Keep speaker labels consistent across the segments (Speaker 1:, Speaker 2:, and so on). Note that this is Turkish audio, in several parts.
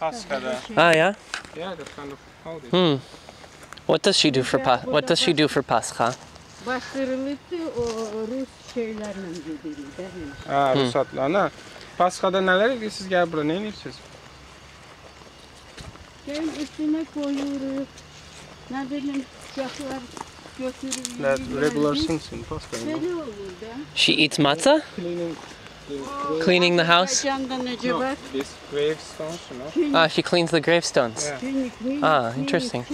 Speaker 1: Paska'da.
Speaker 2: Ah, yeah.
Speaker 1: Yeah, that kind of holiday.
Speaker 2: Hmm. What does she do for pa- What does she do for Pascha?
Speaker 3: Bastırılıktı o Rus şeylerle dedi. Benim.
Speaker 1: Ha, Rusatlarla. Paska'da neler ediyorsunuz? Gel buraya, ne ediyorsunuz?
Speaker 3: Şeyin üstüne koyuyoruz. Ne bileyim çaklar götürüyoruz.
Speaker 1: That regular things in Pasca, you know?
Speaker 3: Böyle olur da.
Speaker 2: She eats matzah,
Speaker 1: Cleaning the
Speaker 2: house?
Speaker 1: No, gravestones, you know?
Speaker 2: Ah, she cleans the gravestones.
Speaker 1: Yeah.
Speaker 2: Ah, interesting.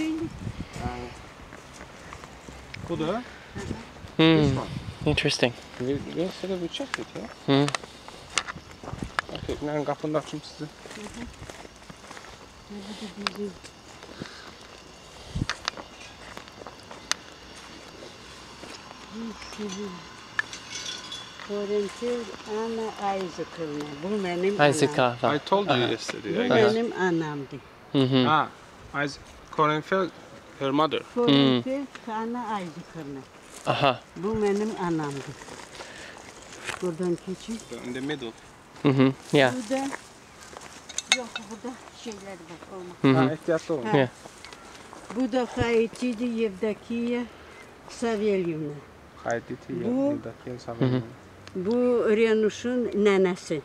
Speaker 2: Hmm. Interesting. Hmm.
Speaker 1: Okay. Mm-hmm.
Speaker 3: Korintiyor ana Isaac'ın. Bu benim
Speaker 2: Isaac
Speaker 3: anam.
Speaker 1: I
Speaker 2: Kava.
Speaker 1: told you
Speaker 2: Aha.
Speaker 1: yesterday,
Speaker 3: Bu
Speaker 1: I guess.
Speaker 3: benim anamdı.
Speaker 2: Mm-hmm.
Speaker 1: Ah, Isaac, Corinfeld, her mother.
Speaker 3: Korintiyor ana Isaac'ın.
Speaker 2: Aha.
Speaker 3: Bu benim anamdı. Buradan küçük.
Speaker 1: In the middle.
Speaker 2: Mm-hmm. Yeah.
Speaker 3: Bu da yok bu da şeyler bak olmaz.
Speaker 1: Ha, ehtiyatlı olun.
Speaker 3: Ha.
Speaker 2: Yeah.
Speaker 3: Bu da Haiti'di Yevdakiye Savyelyumna.
Speaker 1: Hayditi
Speaker 3: Bu-
Speaker 1: yanındaki insan.
Speaker 3: Bu Renuş'un nenesi.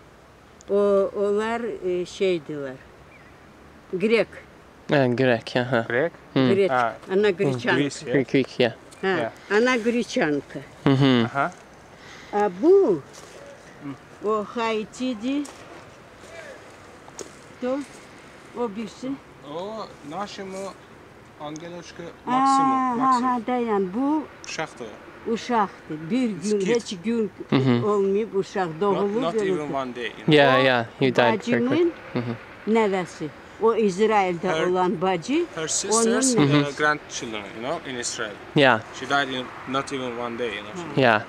Speaker 3: O, onlar e, şeydiler. Grek.
Speaker 2: Uh, Grek. Huh.
Speaker 1: Grek?
Speaker 2: Hmm.
Speaker 3: Grek.
Speaker 1: Ha,
Speaker 3: Ana Griçanka.
Speaker 2: Greek. Greek. Yeah.
Speaker 3: Ha,
Speaker 1: Yeah.
Speaker 3: Ana Griçanka.
Speaker 2: Mm-hmm.
Speaker 1: Aha.
Speaker 3: A bu o Haiti'di. To o birisi.
Speaker 1: O našemu Angeločka
Speaker 3: Aa,
Speaker 1: Maksimu.
Speaker 3: ha,
Speaker 1: Maksim.
Speaker 3: ha,
Speaker 1: uşaktı.
Speaker 3: Bir gün hiç gün
Speaker 2: Mhm.
Speaker 3: olmayıp uşak
Speaker 1: Not,
Speaker 3: doğulu
Speaker 1: not
Speaker 3: böyle.
Speaker 1: even one day. You know?
Speaker 2: Yeah. Yeah. You died very quick.
Speaker 3: Bacımın nevesi. O İsrail'de
Speaker 1: Her-
Speaker 3: olan bacı.
Speaker 1: Her sisters,
Speaker 3: Onun
Speaker 1: uh, grandchildren, you know, in Israel.
Speaker 2: Yeah.
Speaker 1: She died in not even one day, you know.
Speaker 2: Yeah.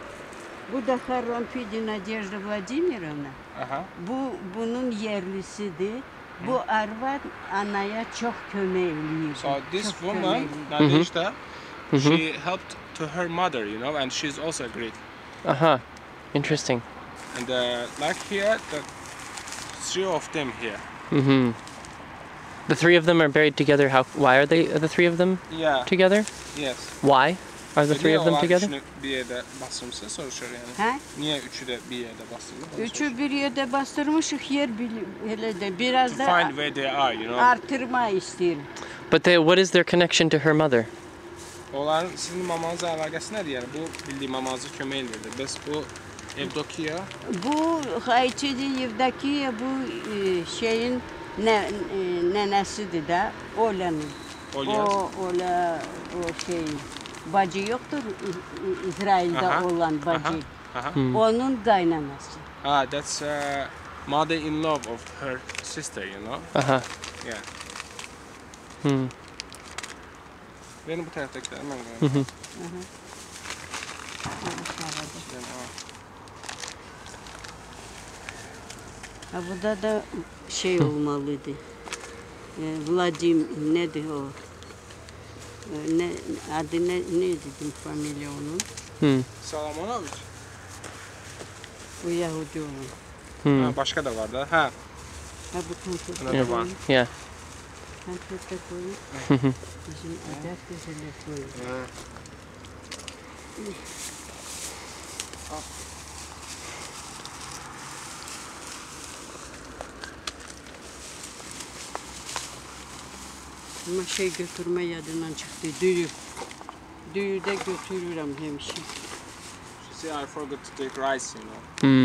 Speaker 3: Bu da Harrampidi Nadejda Vladimirovna.
Speaker 1: Aha.
Speaker 3: Bu bunun yerlisidir. Bu Arvat anaya çok kömekliydi.
Speaker 1: So this woman. Nadezhda, she helped to her mother, you know, and she's also Greek.
Speaker 2: Uh-huh. Interesting.
Speaker 1: And uh, like here, the three of them here.
Speaker 2: Mm-hmm. The three of them are buried together. How? Why are they the three of them
Speaker 1: Yeah,
Speaker 2: together?
Speaker 1: yes.
Speaker 2: Why are the three of them together?
Speaker 1: Üçünü bir yerde bastırmışsa soruşur yani.
Speaker 3: Ha?
Speaker 1: Niye üçü de bir yerde bastırdı? onu
Speaker 3: Üçü bir yerde bastırmışık yer bili- hele de biraz da
Speaker 1: To find where they are, you know.
Speaker 3: artırma istiyorum.
Speaker 2: But they, what is their connection to her mother?
Speaker 1: Onların sizin mamanızla alakası nedir yani? Bu bildiğim mamanızı kömeğindir. Biz bu Evdokiya,
Speaker 3: Bu Hayçeli Yevdakiye bu e, şeyin ne, e, nenesidir de Olan'ın.
Speaker 1: Olya.
Speaker 3: O ola o şey bacı yoktur İ- İ- İsrail'de
Speaker 1: Aha,
Speaker 3: olan bacı.
Speaker 1: Aha.
Speaker 3: Onun kaynanası.
Speaker 1: Ah, that's uh, mother-in-law of her sister, you know.
Speaker 2: Uh-huh.
Speaker 1: Yeah.
Speaker 2: Hmm.
Speaker 1: Benim bu taraftakiler hemen
Speaker 2: Hı hı.
Speaker 3: Ha burada da şey olmalıydı. E, Vladim nedir o? E, Ne, adı ne, ne dedim familya onun?
Speaker 2: Hmm.
Speaker 1: Salamonovic.
Speaker 3: O Yahudi olan.
Speaker 2: Hmm.
Speaker 1: Ha, başka da vardı. Ha.
Speaker 3: Ha bu konfete
Speaker 1: Another one.
Speaker 2: Yeah. Hı hı.
Speaker 3: bizim adet güzeli koyup.
Speaker 1: Ha.
Speaker 3: Ama şey götürme yadından çıktı. Düğü. Düğüde götürürüm hemşire.
Speaker 1: She said I forgot to take rice, you know.
Speaker 2: Hmm.